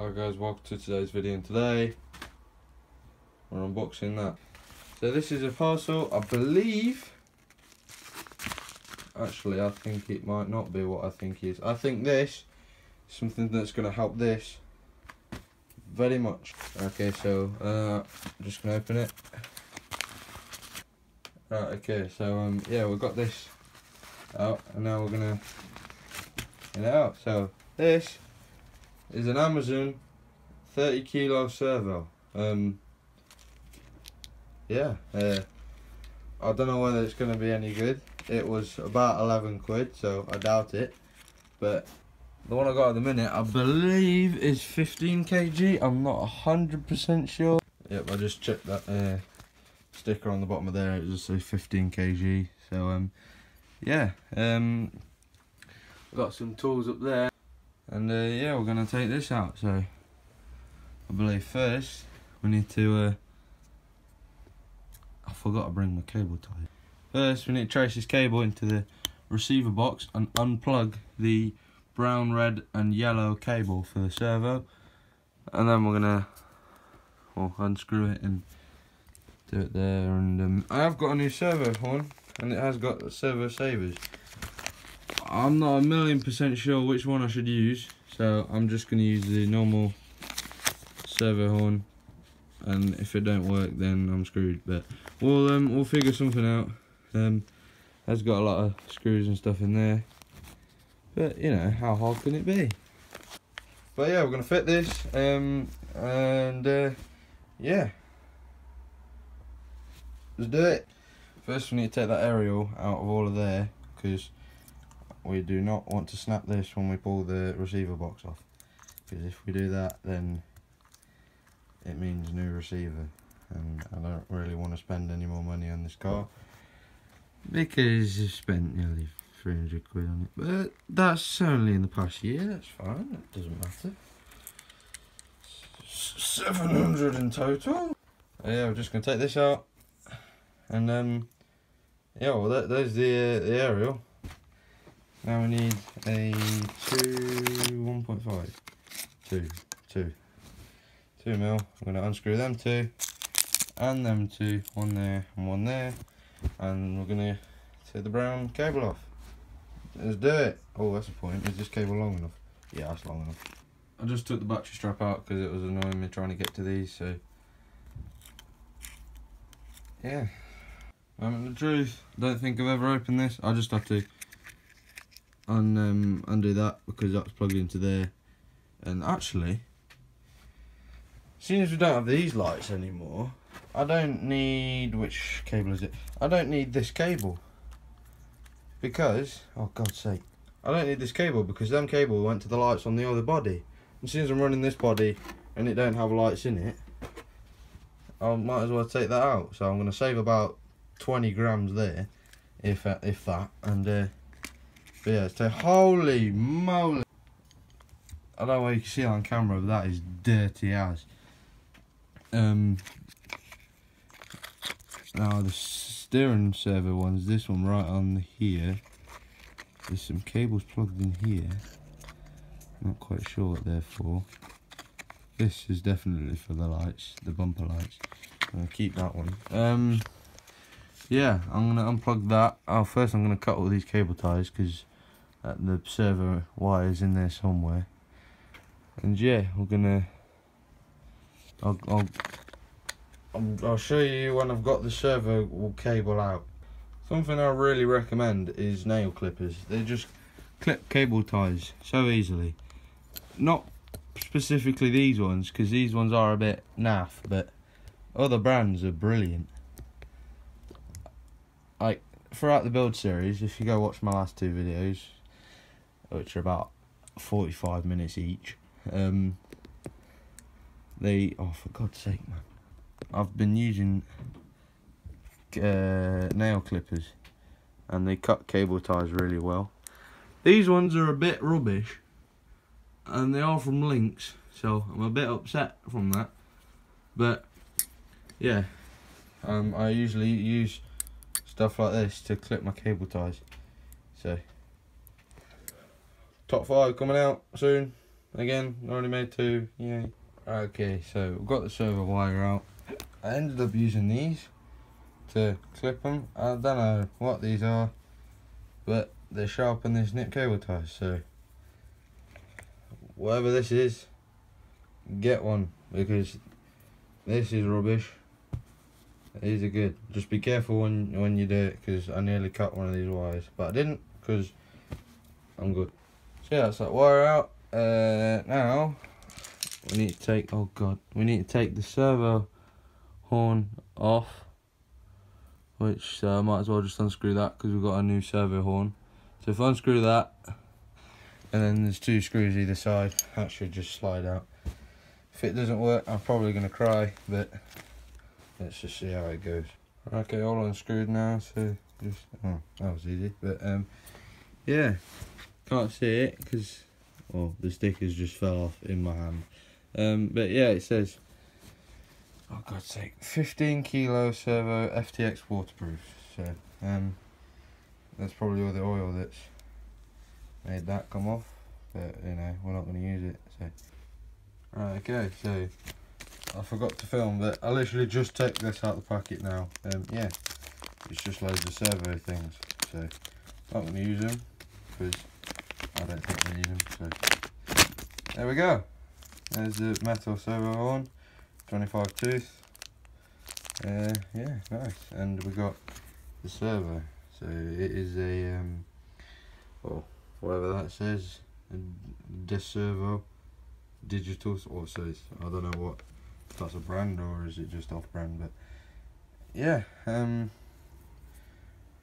Hi guys, welcome to today's video and today we're unboxing that. So this is a parcel, I believe, actually I think it might not be what I think is. I think this something that's going to help this very much. Okay, so uh, I'm just going to open it. Right, okay, so um, yeah, we've got this out and now we're going to get it out. So this is an Amazon 30 kilo servo. Um, yeah, uh, I don't know whether it's going to be any good. It was about 11 quid, so I doubt it. But the one I got at the minute, I believe is 15 kg. I'm not 100% sure. Yep, I just checked that uh, sticker on the bottom of there. It just says 15 kg. So, um, yeah. Um, got some tools up there. And uh, yeah, we're going to take this out. So I believe first we need to... Uh, I forgot to bring my cable tie. First we need to trace this cable into the receiver box and unplug the brown, red and yellow cable for the servo. And then we're going to well, unscrew it and do it there. And um, I have got a new servo horn and it has got the servo savers. I'm not a million percent sure which one I should use, so I'm just going to use the normal servo horn, and if it don't work, then I'm screwed. But we'll um, we'll figure something out. Um, has got a lot of screws and stuff in there, but you know how hard can it be? But yeah, we're gonna fit this, um, and uh, yeah, let's do it. First, we need to take that aerial out of all of there because we do not want to snap this when we pull the receiver box off. Because if we do that then it means new receiver. And I don't really want to spend any more money on this car. Because I've spent nearly 300 quid on it. But that's only in the past year that's fine that doesn't matter. 700 in total. Yeah we're just to take this out. And um yeah well that, there's the, uh, the aerial now we need a two, 1.5, two, two, two mil. I'm going to unscrew them two and them two, one there and one there. And we're going to take the brown cable off. Let's do it. Oh, that's a point. Is this cable long enough? Yeah, that's long enough. I just took the battery strap out because it was annoying me trying to get to these, so... Yeah. I'm the truth. Don't think I've ever opened this. I just have to um, undo that because that's plugged into there. And actually seeing as we don't have these lights anymore I don't need which cable is it? I don't need this cable. Because oh god's sake. I don't need this cable because them cable went to the lights on the other body. And since as I'm running this body and it don't have lights in it I might as well take that out. So I'm going to save about 20 grams there if uh, if that. And uh, but yeah, so holy moly. I don't know where you can see it on camera, but that is dirty as. Um, now the steering servo ones, this one right on here. There's some cables plugged in here. Not quite sure what they're for. This is definitely for the lights, the bumper lights. I'm gonna keep that one. Um, yeah, I'm gonna unplug that. Oh, first I'm gonna cut all these cable ties because at the servo wires in there somewhere. And yeah, we're gonna. I'll, I'll I'll show you when I've got the servo cable out. Something I really recommend is nail clippers. They just clip cable ties so easily. Not specifically these ones, because these ones are a bit naff, but other brands are brilliant. Like, throughout the build series, if you go watch my last two videos, which are about 45 minutes each. Um, they, oh for God's sake man, I've been using uh, nail clippers and they cut cable ties really well. These ones are a bit rubbish and they are from Lynx so I'm a bit upset from that but yeah um, I usually use stuff like this to clip my cable ties so Top 5 coming out soon. again, already made two, yay. Okay, so we've got the servo wire out. I ended up using these to clip them. I don't know what these are, but they're sharp and they snip cable ties, so whatever this is, get one because this is rubbish. These are good. Just be careful when when you do it because I nearly cut one of these wires, but I didn't because I'm good. So yeah, that's that wire out. Uh, now we need to take. Oh god, we need to take the servo horn off. Which uh, might as well just unscrew that because we've got a new servo horn. So if I unscrew that, and then there's two screws either side, that should just slide out. If it doesn't work, I'm probably going to cry, but let's just see how it goes. Okay, all unscrewed now, so just, oh, that was easy. But, um, yeah, can't see it because, well, the stickers just fell off in my hand. Um, but yeah, it says, oh God's sake, 15 kilo servo FTX waterproof. So, um, that's probably all the oil that's made that come off. But, you know, we're not going to use it, so. Right, okay, so I forgot to film, but I literally just take this out the packet now. Um, yeah, it's just loads of servo things, so not going to use them because I don't think we need them. So there we go. There's the metal servo horn, 25 tooth. Uh, yeah, nice. And we got the servo. So it is a, um, well, whatever that says, a Deservo digital or it's, I don't know what if that's a brand or is it just off brand but yeah um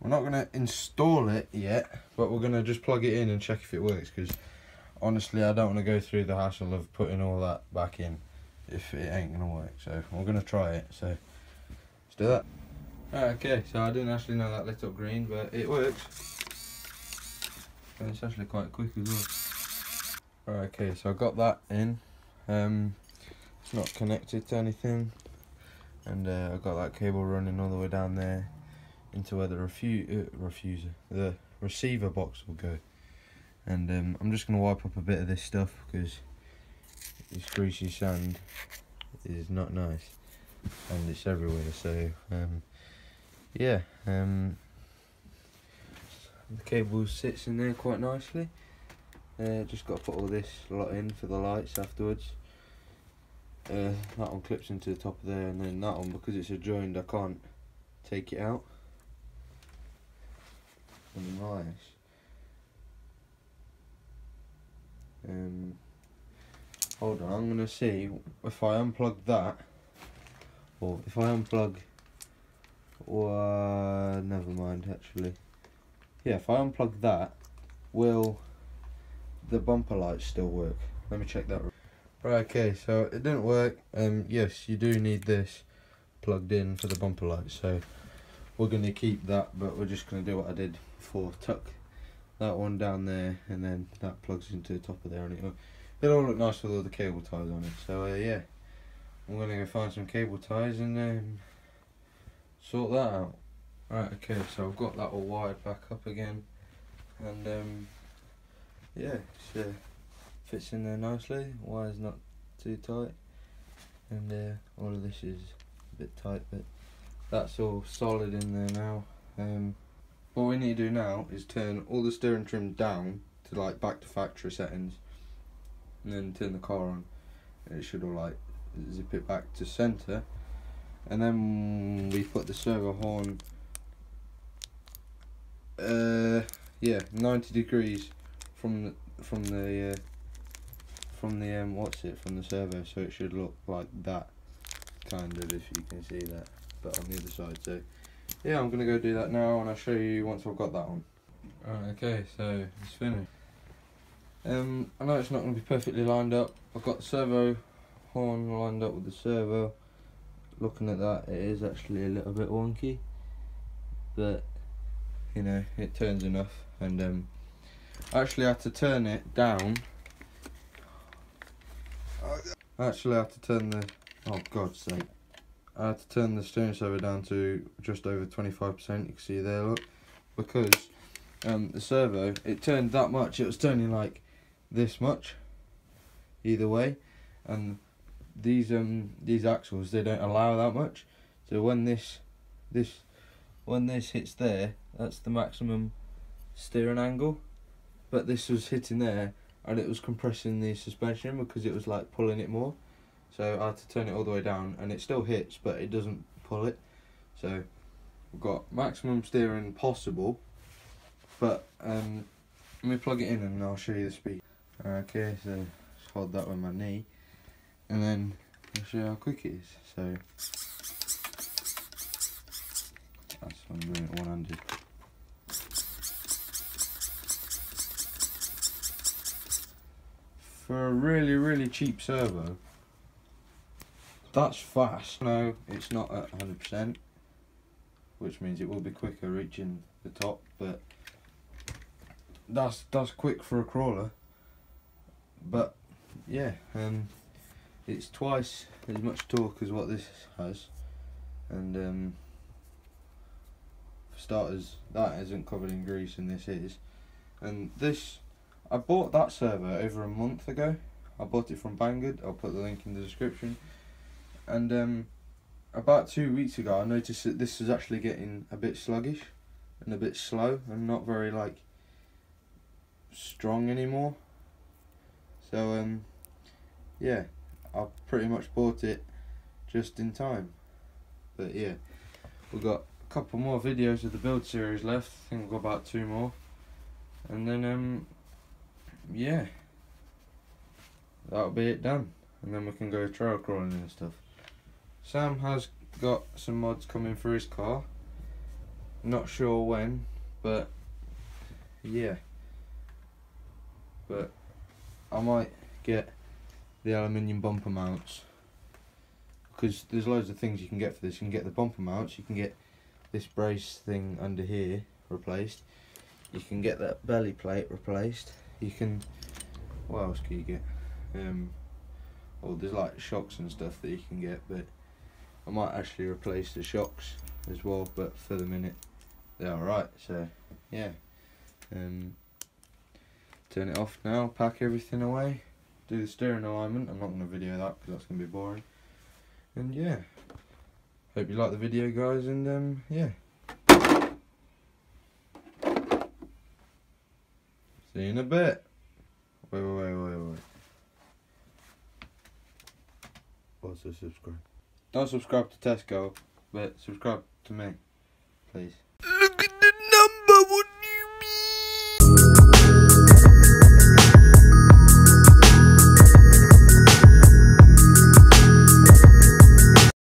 we're not gonna install it yet but we're gonna just plug it in and check if it works because honestly I don't want to go through the hassle of putting all that back in if it ain't gonna work. So we're gonna try it so let's do that. Okay so I didn't actually know that lit up green but it works. And it's actually quite quick as well. Right, okay, so I got that in. Um, it's not connected to anything. And uh, I got that cable running all the way down there into where the refu uh, refuser, the receiver box will go. And um, I'm just going to wipe up a bit of this stuff because this greasy sand is not nice. And it's everywhere, so um, yeah. Um, the cable sits in there quite nicely. Uh, just got to put all this lot in for the lights afterwards. Uh, that one clips into the top of there and then that one because it's adjoined I can't take it out. Nice. Um, hold on, I'm going to see if I unplug that or if I unplug uh, never mind actually. Yeah, if I unplug that, will the bumper lights still work. Let me check that. Right, okay, so it didn't work. Um, yes, you do need this plugged in for the bumper lights. So we're going to keep that, but we're just going to do what I did before. Tuck that one down there, and then that plugs into the top of there, and it'll, it'll all look nice with all the cable ties on it. So uh, yeah, I'm to go find some cable ties and um, sort that out. Right, okay, so I've got that all wired back up again, and um, yeah, it uh, fits in there nicely. Wire's not too tight, and uh, all of this is a bit tight, but that's all solid in there now. Um, what we need to do now is turn all the steering trim down to like back to factory settings, and then turn the car on. And it should all like zip it back to center, and then we put the servo horn. Uh, yeah, 90 degrees from the, from the uh, from the um, what's it from the servo so it should look like that kind of if you can see that but on the other side so yeah I'm gonna go do that now and I'll show you once I've got that on alright okay so it's finished um, I know it's not to be perfectly lined up I've got the servo horn lined up with the servo looking at that it is actually a little bit wonky but you know it turns enough and um, I actually had to turn it down. I actually had to turn the, oh god's sake. I had to turn the steering servo down to just over 25%, you can see there, look. Because um, the servo, it turned that much, it was turning like this much. either way, and these um these axles they don't allow that much. So when this this when this hits there, that's the maximum steering angle. But this was hitting there and it was compressing the suspension because it was like pulling it more. So I had to turn it all the way down and it still hits but it doesn't pull it. So we've got maximum steering possible but um, let me plug it in and I'll show you the speed. Okay, so just hold that with my knee and then I'll show you how quick it is. So that's I'm doing it one handed. For a really, really cheap servo, that's fast. No, it's not at 100%, which means it will be quicker reaching the top, but that's that's quick for a crawler. But yeah, um, it's twice as much torque as what this has, and um, for starters, that isn't covered in grease, and this is. And this, I bought that servo over a month ago. I bought it from Banggood. I'll put the link in the description. And um, about two weeks ago, I noticed that this is actually getting a bit sluggish and a bit slow and not very like strong anymore. So um, yeah, I pretty much bought it just in time. But yeah, we've got a couple more videos of the build series left. I think we've got about two more. And then um, yeah, that'll be it done. And then we can go trail crawling and stuff. Sam has got some mods coming for his car. Not sure when, but yeah. But I might get the aluminium bumper mounts because there's loads of things you can get for this. You can get the bumper mounts, you can get this brace thing under here replaced, you can get that belly plate replaced, you can, what else can you get? Um, well, there's like shocks and stuff that you can get, but I might actually replace the shocks as well, but for the minute they're alright, so yeah. Um, turn it off now, pack everything away, do the steering alignment, I'm not going to video that because that's going to be boring. And yeah, hope you like the video guys and um, yeah. See you in a bit. Wait, wait, wait, wait, wait. Also subscribe. Don't subscribe to Tesco, but subscribe to me, please.